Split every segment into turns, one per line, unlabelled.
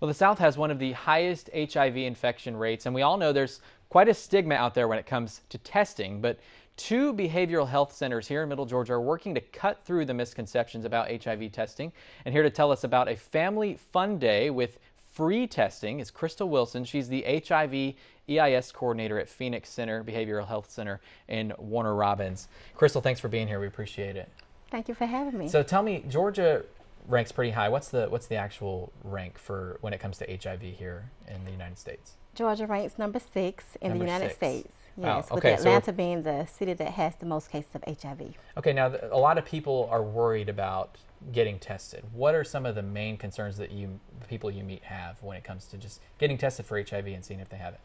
Well, the South has one of the highest HIV infection rates, and we all know there's quite a stigma out there when it comes to testing. But two behavioral health centers here in Middle Georgia are working to cut through the misconceptions about HIV testing. And here to tell us about a family fun day with free testing is Crystal Wilson. She's the HIV EIS coordinator at Phoenix Center Behavioral Health Center in Warner Robins. Crystal, thanks for being here. We appreciate it.
Thank you for having me.
So tell me, Georgia ranks pretty high. What's the what's the actual rank for when it comes to HIV here in the United States?
Georgia ranks number six in
Number
the United
six.
States. Yes,
okay,
with
so-
Atlanta being the city that has the most cases of HIV.
Okay, now th- a lot of people are worried about getting tested. What are some of the main concerns that you the people you meet have when it comes to just getting tested for HIV and seeing if they have it?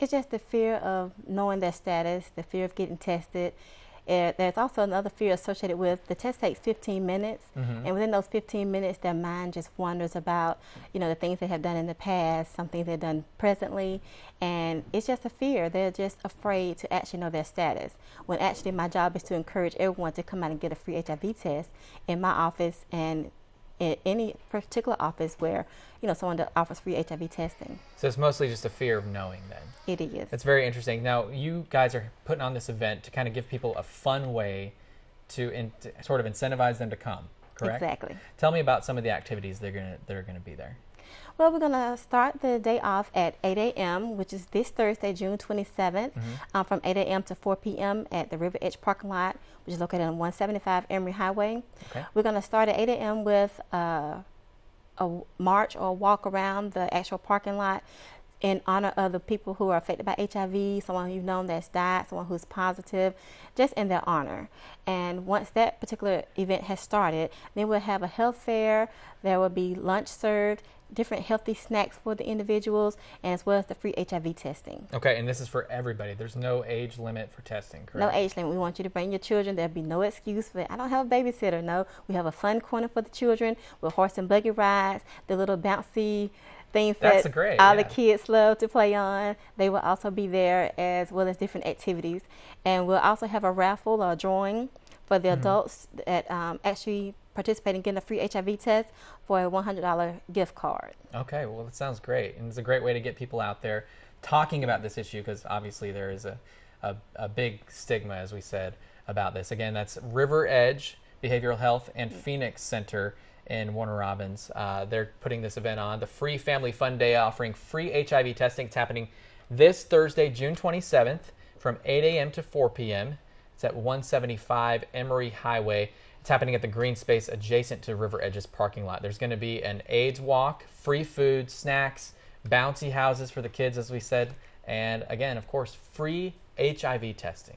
It's just the fear of knowing their status, the fear of getting tested. Uh, there's also another fear associated with the test takes 15 minutes,
Mhm.
and within those 15 minutes, their mind just wanders about, you know, the things they have done in the past, some things they've done presently, and it's just a fear. They're just afraid to actually know their status. When actually, my job is to encourage everyone to come out and get a free HIV test in my office and in any particular office where, you know, someone that offers free HIV testing.
So it's mostly just a fear of knowing then.
It is.
It's very interesting. Now, you guys are putting on this event to kind of give people a fun way to, in, to sort of incentivize them to come, correct?
Exactly.
Tell me about some of the activities they're gonna that are gonna be there.
Well, we're going to start the day off at 8 a.m., which is this Thursday, June 27th, um, from 8 a.m. to 4 p.m. at the River Edge parking lot, which is located on 175 Emery Highway.
Okay.
We're going to start at 8 a.m. with uh, a march or a walk around the actual parking lot in honor of the people who are affected by HIV, someone you've known that's died, someone who's positive, just in their honor. And once that particular event has started, then we'll have a health fair. There will be lunch served, different healthy snacks for the individuals, as well as the free HIV testing.
Okay, and this is for everybody. There's no age limit for testing, correct?
No age limit. We want you to bring your children. There'll be no excuse for it. I don't have a babysitter. No, we have a fun corner for the children with horse and buggy rides, the little bouncy things
That's
that
great,
all
yeah.
the kids love to play on. They will also be there as well as different activities, and we'll also have a raffle or a drawing for the adults that um, actually participate in getting a free HIV test for a $100 gift card.
Okay, well, that sounds great. And it's a great way to get people out there talking about this issue because obviously there is a, a, a big stigma, as we said, about this. Again, that's River Edge Behavioral Health and Phoenix Center in Warner Robins. Uh, they're putting this event on, the Free Family Fun Day, offering free HIV testing. It's happening this Thursday, June 27th from 8 a.m. to 4 p.m. It's at 175 Emery Highway. It's happening at the green space adjacent to River Edge's parking lot. There's going to be an AIDS walk, free food, snacks, bouncy houses for the kids, as we said, and again, of course, free HIV testing.